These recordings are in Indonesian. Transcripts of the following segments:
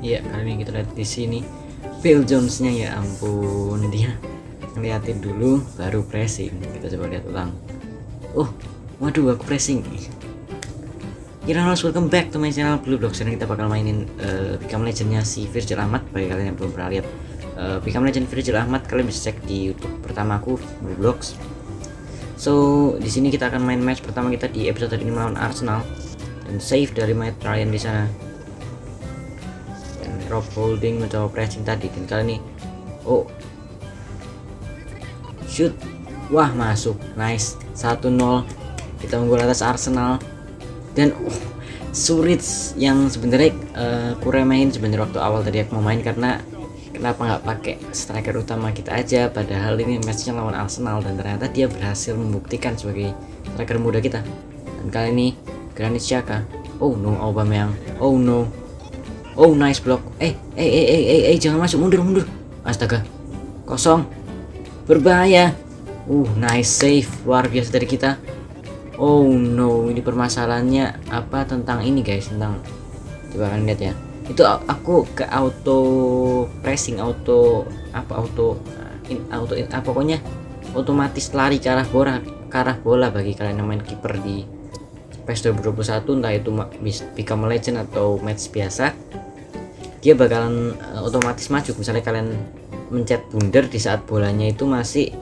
Iya, kali ini kita lihat di sini Phil Jones-nya ya ampun dia ngeliatin dulu baru pressing. Kita coba lihat ulang. Oh, waduh aku pressing. Kira harus welcome back to my channel Blue Blocks. Sekarang kita bakal mainin uh, Become Legend-nya si Virgil Ahmad bagi kalian yang belum pernah lihat uh, Become Legend Virgil Ahmad kalian bisa cek di YouTube pertama aku Blue Blocks. So, di sini kita akan main match pertama kita di episode ini melawan Arsenal. Dan save dari Matt Ryan di sana. Dan Rob Holding mencoba pressing tadi. Dan kali ini oh. Shoot. Wah masuk. Nice. 1-0 kita unggul atas Arsenal. Dan oh, Surits yang sebenarnya uh, kuremehin sebenarnya waktu awal tadi aku mau main karena kenapa nggak pakai striker utama kita aja? Padahal ini matchnya lawan Arsenal dan ternyata dia berhasil membuktikan sebagai striker muda kita. Dan kali ini Granit Xhaka. Oh no Aubameyang. Oh no. Oh nice block. Eh eh eh eh eh, eh jangan masuk. Mundur mundur. Astaga. Kosong. Berbahaya. Uh nice save. Luar biasa dari kita. Oh no ini permasalahannya apa tentang ini guys? Tentang coba kalian lihat ya itu aku ke auto pressing auto apa auto in, auto in, apa pokoknya otomatis lari ke arah bola ke arah bola bagi kalian yang main kiper di PES 2021 entah itu become legend atau match biasa dia bakalan uh, otomatis maju. Misalnya kalian mencet bundar di saat bolanya itu masih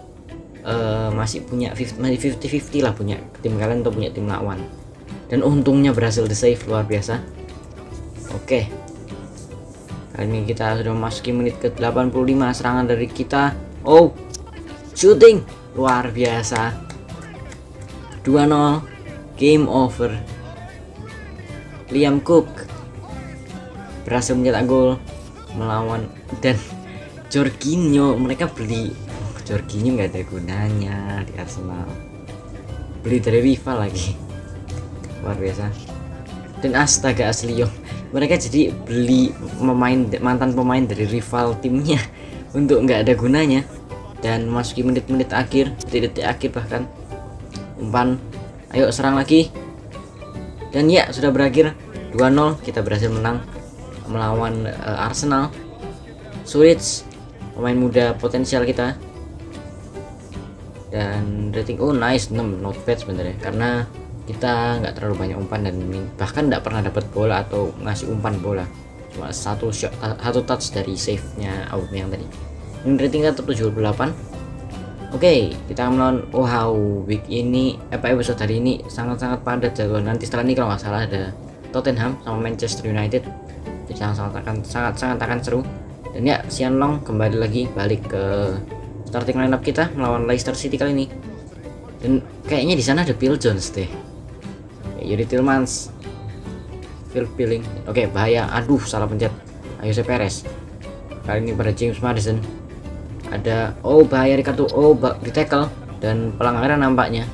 uh, masih punya 50, masih 50-50 lah punya tim kalian atau punya tim lawan. Dan untungnya berhasil di save luar biasa. Oke. okay. Kali ini kita sudah memasuki menit ke 85 serangan dari kita. Oh shooting. Luar biasa. 2-0 game over. Liam Cook berhasil mencetak gol melawan dan Jorginho mereka beli. Oh, Jorginho nggak ada gunanya di Arsenal. Beli dari rival lagi. Luar biasa. Dan astaga Aslio mereka jadi beli pemain mantan pemain dari rival timnya untuk nggak ada gunanya. Dan masuki menit-menit akhir detik-detik akhir bahkan umpan ayo serang lagi. Dan ya sudah berakhir 2-0 kita berhasil menang melawan uh, Arsenal. Surits pemain muda potensial kita. Dan rating oh nice 6 not bad sebenarnya karena kita nggak terlalu banyak umpan dan bahkan nggak pernah dapat bola atau ngasih umpan bola cuma satu shot satu touch dari save nya Aubameyang tadi ini rating tetap 78 Oke, okay, kita melawan wow week ini apa episode hari ini sangat-sangat padat jadwal. Nanti setelah ini kalau nggak salah ada Tottenham sama Manchester United. Jadi sangat-sangat akan sangat-sangat akan seru. Dan ya, Sian Long kembali lagi balik ke starting lineup kita melawan Leicester City kali ini. Dan kayaknya di sana ada Phil Jones deh. Yuri Tillmans, Phil Pilling. Oke, okay, bahaya. Aduh, salah pencet. Ayo saya Perez. Kali ini pada James Madison. Ada oh bahaya di kartu. Oh di tackle. Dan pelanggaran nampaknya.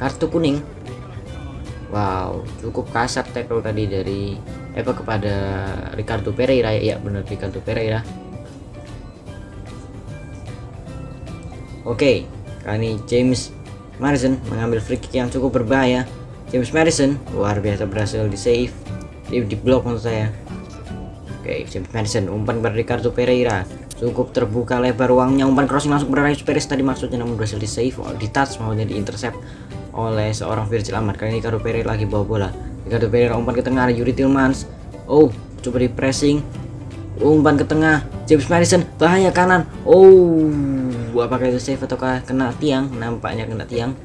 Kartu kuning. Wow cukup kasar tackle tadi dari apa kepada Ricardo Pereira. Ya benar Ricardo Pereira. Oke okay, kali ini James Madison mengambil free kick yang cukup berbahaya James Madison luar biasa berhasil di save di, di block maksud saya. Oke okay, James Madison umpan pada Ricardo Pereira. Cukup terbuka lebar ruangnya umpan crossing langsung berarah Perez tadi maksudnya namun berhasil di save di touch maupun di intercept oleh seorang Virgil Ahmad kali ini Ricardo Perez lagi bawa bola. Ricardo Perez umpan ke tengah Yuri Tillmans. Oh coba di pressing. Umpan ke tengah James Madison bahaya kanan. Oh apakah itu save ataukah kena tiang? Nampaknya kena tiang.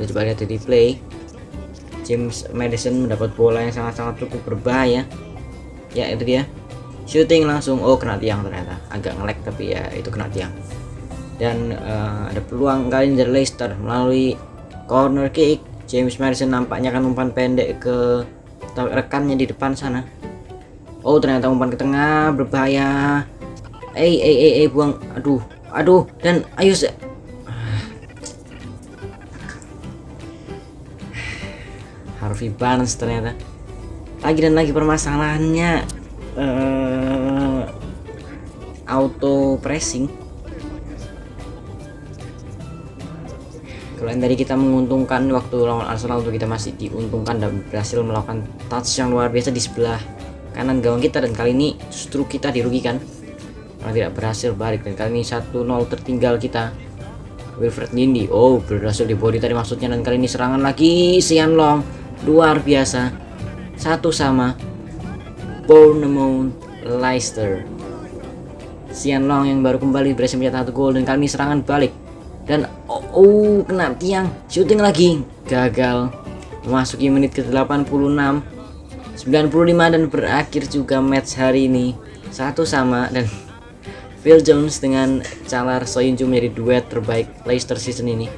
Kita coba lihat di play James Madison mendapat bola yang sangat-sangat cukup berbahaya. Ya itu dia. Shooting langsung oh kena tiang ternyata. Agak ngelek tapi ya itu kena tiang. Dan uh, ada peluang kali dari Leicester melalui corner kick. James Madison nampaknya kan umpan pendek ke rekannya di depan sana. Oh ternyata umpan ke tengah berbahaya. Eh eh eh eh buang. Aduh aduh dan ayo Harvey Barnes ternyata. Lagi dan lagi permasalahannya uh, auto pressing. Kalau selain tadi kita menguntungkan waktu lawan Arsenal untuk kita masih diuntungkan dan berhasil melakukan touch yang luar biasa di sebelah kanan gawang kita. Dan kali ini justru kita dirugikan. Karena tidak berhasil balik. Dan kali ini 1-0 tertinggal kita. Wilfred Lindi oh berhasil di body tadi maksudnya. Dan kali ini serangan lagi Sian Long luar biasa. Satu sama. Bournemouth Leicester. Sian Long yang baru kembali berhasil mencetak satu gol dan ini serangan balik. Dan oh, oh kena tiang. Shooting lagi. Gagal. Memasuki menit ke 86 95 dan berakhir juga match hari ini. Satu sama dan Phil Jones dengan Calar Soyuncu menjadi duet terbaik Leicester season ini.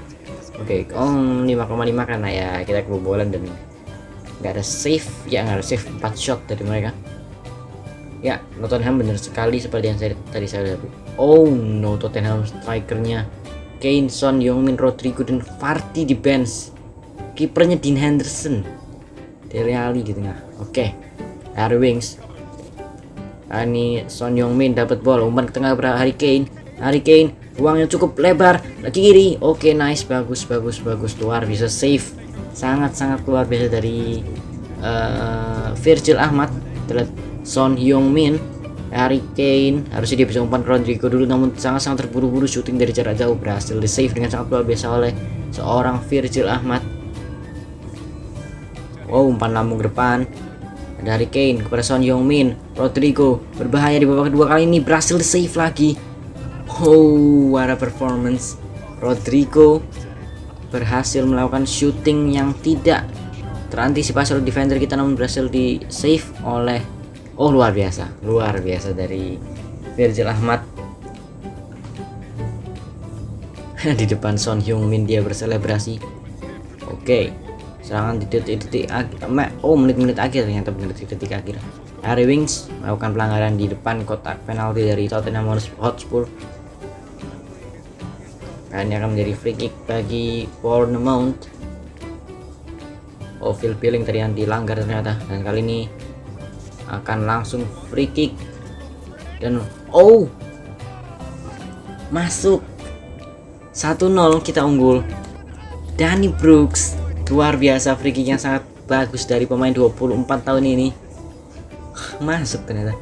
Oke okay, oh 5,5 karena ya kita kebobolan dan nggak ada save ya nggak ada save 4 shot dari mereka ya Tottenham benar sekali seperti yang saya tadi saya lihat oh no Tottenham strikernya Kane, Son, Youngmin, Rodrigo dan Vardy di bench. Kipernya Dean Henderson. Dele Alli di tengah. Oke. Okay. Harry Wings. Nah, ini Son Youngmin dapat bola umpan ke tengah pada Harry Kane. Harry Kane ruang yang cukup lebar lagi kiri. Oke, okay, nice, bagus, bagus, bagus. Luar bisa save. Sangat-sangat luar biasa dari uh, Virgil Ahmad. Terlihat Son Youngmin Harry Kane. Harusnya dia bisa umpan Rodrigo dulu namun sangat-sangat terburu-buru syuting dari jarak jauh. Berhasil di save dengan sangat luar biasa oleh seorang Virgil Ahmad. Wow umpan lambung ke depan. Harry Kane kepada Son Heung-min. Rodrigo berbahaya di babak kedua kali ini. Berhasil di save lagi. Oh what a performance. Rodrigo berhasil melakukan shooting yang tidak terantisipasi oleh defender kita namun berhasil di save oleh oh luar biasa. Luar biasa dari Virgil Ahmad. Di depan Son Hyung Min dia berselebrasi. Oke okay. serangan di detik-detik oh menit-menit akhir ternyata detik-detik akhir. Harry Wings melakukan pelanggaran di depan kotak penalti dari Tottenham Hotspur ini akan menjadi free kick bagi Bournemouth. Oh Phil Billing tadi yang dilanggar ternyata. Dan kali ini akan langsung free kick. Dan oh! Masuk! 1-0 kita unggul. Danny Brooks luar biasa free kick yang sangat bagus dari pemain 24 tahun ini. Masuk ternyata.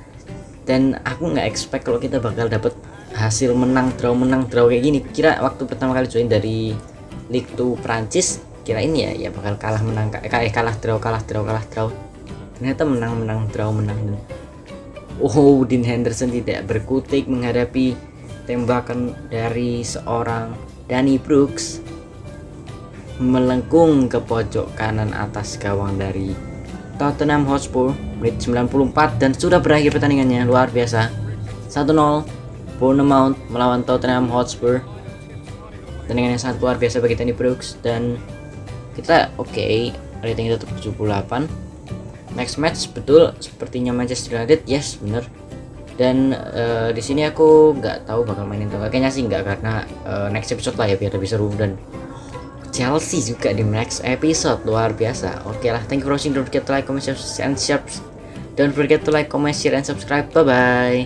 Dan aku nggak expect kalau kita bakal dapat hasil menang draw menang draw kayak gini. Kira waktu pertama kali join dari League 2 Prancis kira ini ya ya bakal kalah menang kayak kalah draw kalah draw kalah draw. Ternyata menang menang draw menang dan oh Dean Henderson tidak berkutik menghadapi tembakan dari seorang Danny Brooks. Melengkung ke pojok kanan atas gawang dari Tottenham Hotspur menit 94 dan sudah berakhir pertandingannya. Luar biasa. 1-0 Bournemouth melawan Tottenham Hotspur. Pertandingan yang sangat luar biasa bagi Danny Brooks dan kita oke okay, rating tetap 78 next match betul sepertinya Manchester United yes bener. Dan uh, di sini aku nggak tahu bakal mainin atau kayaknya sih nggak karena uh, next episode lah ya biar lebih seru dan Chelsea juga di next episode luar biasa. Oke okay lah thank you for watching. Don't forget to like comment share and subscribe. Don't forget to like comment share and subscribe. Bye bye